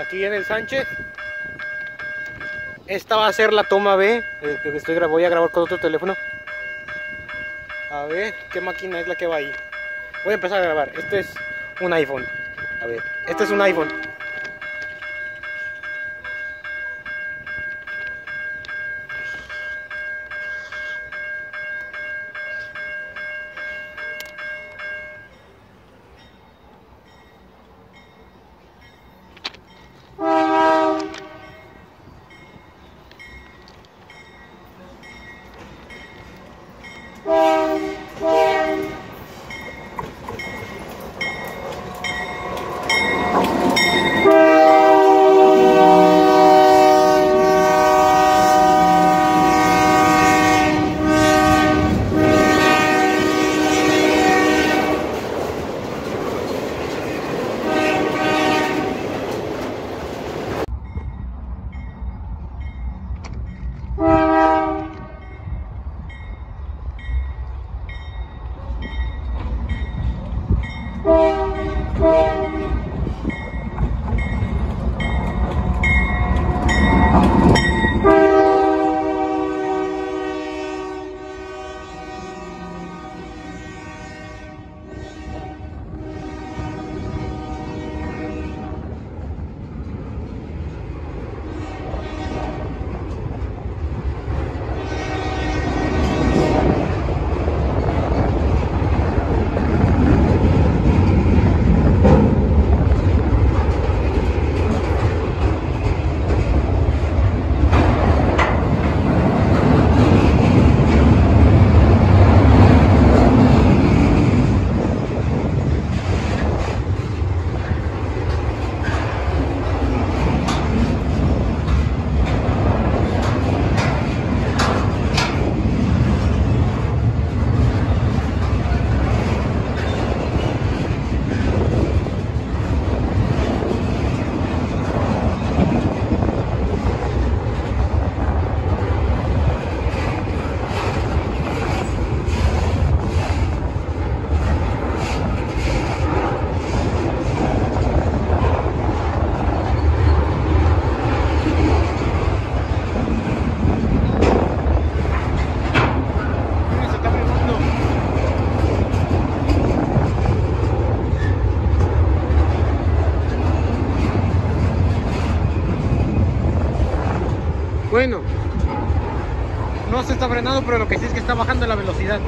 aquí en el Sánchez. Esta va a ser la toma B, eh, estoy, voy a grabar con otro teléfono. A ver, ¿qué máquina es la que va ahí? Voy a empezar a grabar. Este es un iPhone. A ver, este es un iPhone. Se está frenando. Bueno, no se está frenando, pero lo que sí es que está bajando la velocidad.